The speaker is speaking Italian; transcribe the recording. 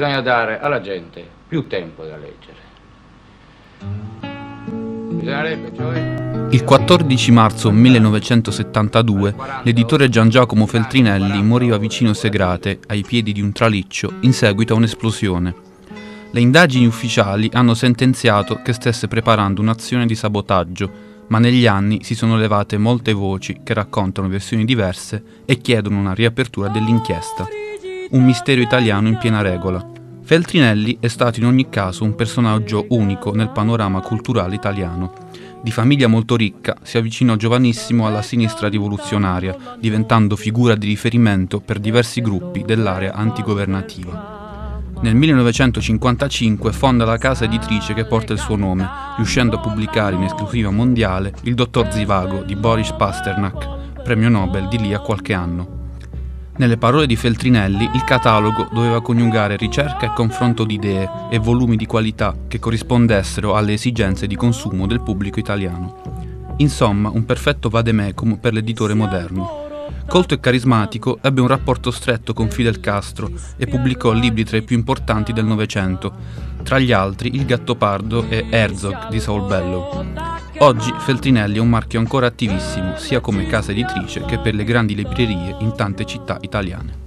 Bisogna dare alla gente più tempo da leggere. Cioè... Il 14 marzo 1972 l'editore Gian Giacomo Feltrinelli moriva vicino Segrate, ai piedi di un traliccio, in seguito a un'esplosione. Le indagini ufficiali hanno sentenziato che stesse preparando un'azione di sabotaggio, ma negli anni si sono levate molte voci che raccontano versioni diverse e chiedono una riapertura dell'inchiesta. Un mistero italiano in piena regola. Feltrinelli è stato in ogni caso un personaggio unico nel panorama culturale italiano di famiglia molto ricca, si avvicinò giovanissimo alla sinistra rivoluzionaria, diventando figura di riferimento per diversi gruppi dell'area antigovernativa. Nel 1955 fonda la casa editrice che porta il suo nome, riuscendo a pubblicare in esclusiva mondiale Il dottor Zivago di Boris Pasternak, premio Nobel di lì a qualche anno. Nelle parole di Feltrinelli, il catalogo doveva coniugare ricerca e confronto di idee e volumi di qualità che corrispondessero alle esigenze di consumo del pubblico italiano. Insomma, un perfetto vademecum per l'editore moderno. Colto e carismatico, ebbe un rapporto stretto con Fidel Castro e pubblicò libri tra i più importanti del Novecento, tra gli altri Il Gattopardo e Herzog di Saul Bellow. Oggi Feltrinelli è un marchio ancora attivissimo sia come casa editrice che per le grandi librerie in tante città italiane.